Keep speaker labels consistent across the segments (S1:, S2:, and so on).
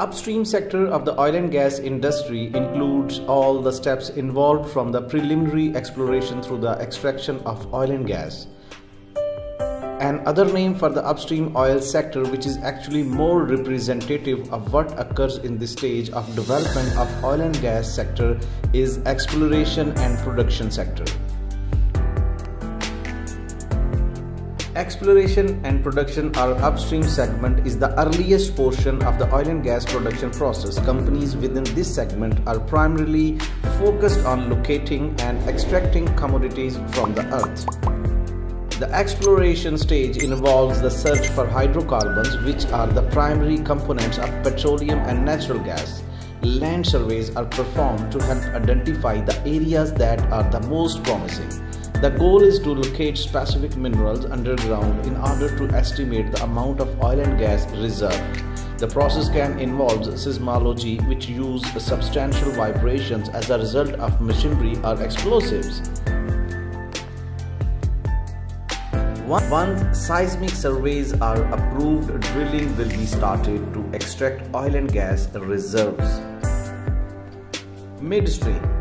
S1: upstream sector of the oil and gas industry includes all the steps involved from the preliminary exploration through the extraction of oil and gas. An other name for the upstream oil sector which is actually more representative of what occurs in this stage of development of oil and gas sector is exploration and production sector. Exploration and production or upstream segment is the earliest portion of the oil and gas production process. Companies within this segment are primarily focused on locating and extracting commodities from the earth. The exploration stage involves the search for hydrocarbons, which are the primary components of petroleum and natural gas. Land surveys are performed to help identify the areas that are the most promising. The goal is to locate specific minerals underground in order to estimate the amount of oil and gas reserve. The process can involve seismology, which use substantial vibrations as a result of machinery or explosives. Once seismic surveys are approved, drilling will be started to extract oil and gas reserves. Midstream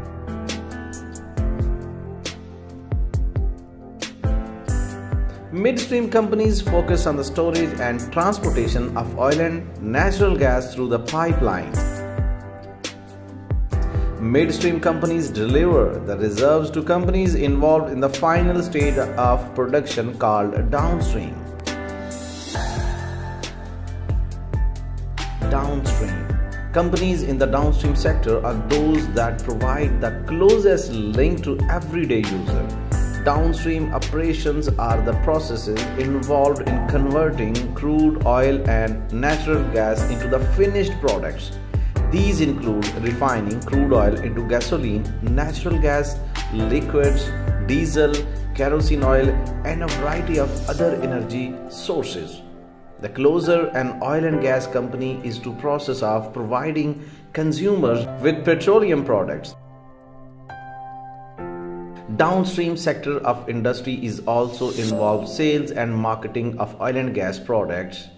S1: Midstream companies focus on the storage and transportation of oil and natural gas through the pipeline. Midstream companies deliver the reserves to companies involved in the final stage of production called downstream. Downstream. Companies in the downstream sector are those that provide the closest link to everyday user. Downstream operations are the processes involved in converting crude oil and natural gas into the finished products these include refining crude oil into gasoline, natural gas, liquids, diesel, kerosene oil, and a variety of other energy sources. The closer an oil and gas company is to the process of providing consumers with petroleum products. Downstream sector of industry is also involved. Sales and marketing of oil and gas products